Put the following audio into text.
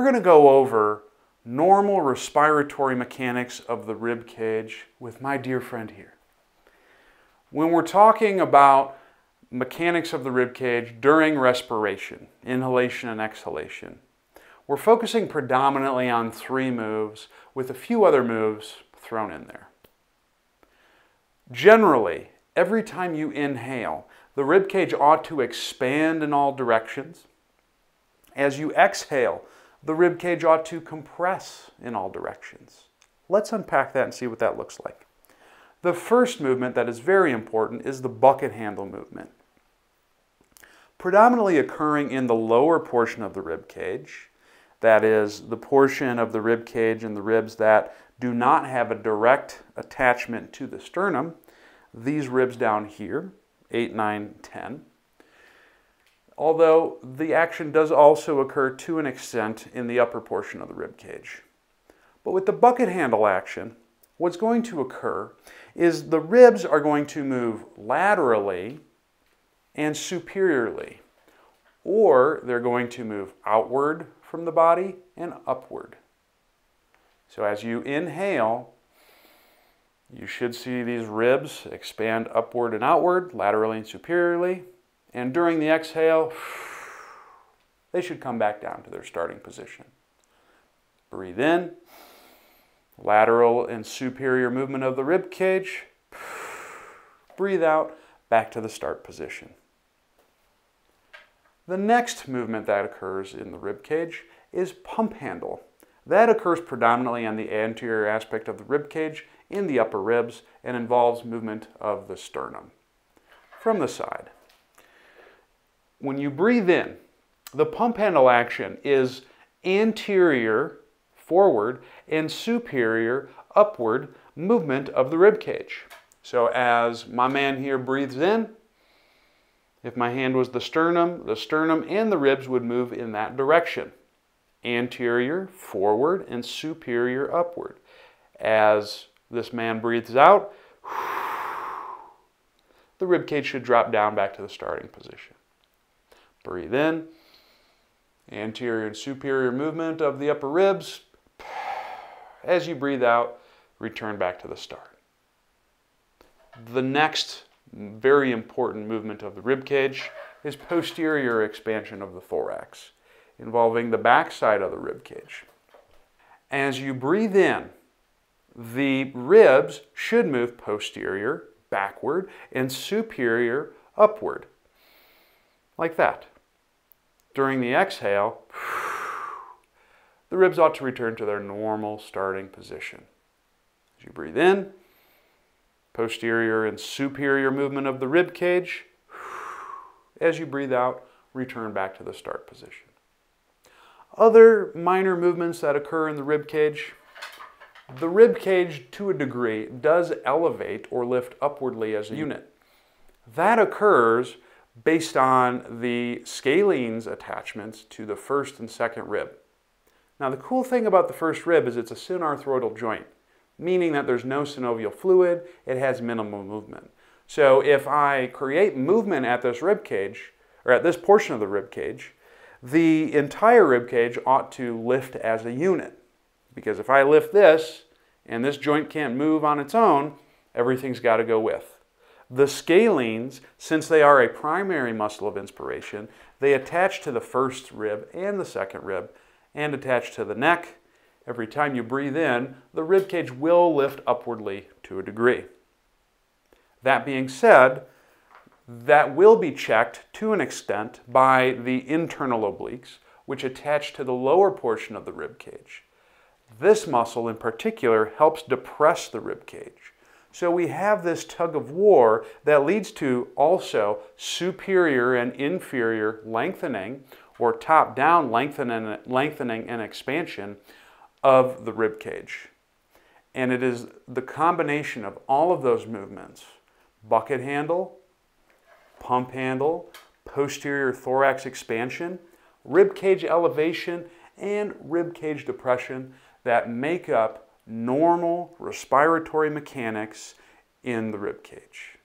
we're going to go over normal respiratory mechanics of the rib cage with my dear friend here. When we're talking about mechanics of the rib cage during respiration, inhalation and exhalation, we're focusing predominantly on three moves with a few other moves thrown in there. Generally, every time you inhale, the rib cage ought to expand in all directions. As you exhale, the rib cage ought to compress in all directions. Let's unpack that and see what that looks like. The first movement that is very important is the bucket handle movement. Predominantly occurring in the lower portion of the rib cage, that is the portion of the rib cage and the ribs that do not have a direct attachment to the sternum, these ribs down here, 8, 9, 10, although the action does also occur to an extent in the upper portion of the rib cage. But with the bucket handle action, what's going to occur is the ribs are going to move laterally and superiorly, or they're going to move outward from the body and upward. So as you inhale, you should see these ribs expand upward and outward, laterally and superiorly. And during the exhale, they should come back down to their starting position. Breathe in, lateral and superior movement of the rib cage. Breathe out, back to the start position. The next movement that occurs in the rib cage is pump handle. That occurs predominantly on the anterior aspect of the rib cage in the upper ribs and involves movement of the sternum. From the side, when you breathe in, the pump handle action is anterior, forward, and superior, upward movement of the rib cage. So as my man here breathes in, if my hand was the sternum, the sternum and the ribs would move in that direction. Anterior, forward, and superior, upward. As this man breathes out, the rib cage should drop down back to the starting position. Breathe in. Anterior and superior movement of the upper ribs. As you breathe out, return back to the start. The next very important movement of the rib cage is posterior expansion of the thorax, involving the back side of the rib cage. As you breathe in, the ribs should move posterior, backward, and superior, upward, like that. During the exhale, the ribs ought to return to their normal starting position. As you breathe in, posterior and superior movement of the rib cage. As you breathe out, return back to the start position. Other minor movements that occur in the rib cage. The rib cage, to a degree, does elevate or lift upwardly as a unit. That occurs based on the scalenes attachments to the first and second rib. Now the cool thing about the first rib is it's a synarthrodial joint, meaning that there's no synovial fluid, it has minimal movement. So if I create movement at this rib cage, or at this portion of the rib cage, the entire rib cage ought to lift as a unit. Because if I lift this, and this joint can't move on its own, everything's got to go with. The scalenes, since they are a primary muscle of inspiration, they attach to the first rib and the second rib and attach to the neck. Every time you breathe in, the rib cage will lift upwardly to a degree. That being said, that will be checked to an extent by the internal obliques, which attach to the lower portion of the rib cage. This muscle in particular helps depress the rib cage. So we have this tug of war that leads to also superior and inferior lengthening or top down lengthening, lengthening and expansion of the rib cage. And it is the combination of all of those movements bucket handle, pump handle, posterior thorax expansion, rib cage elevation, and rib cage depression that make up normal respiratory mechanics in the rib cage.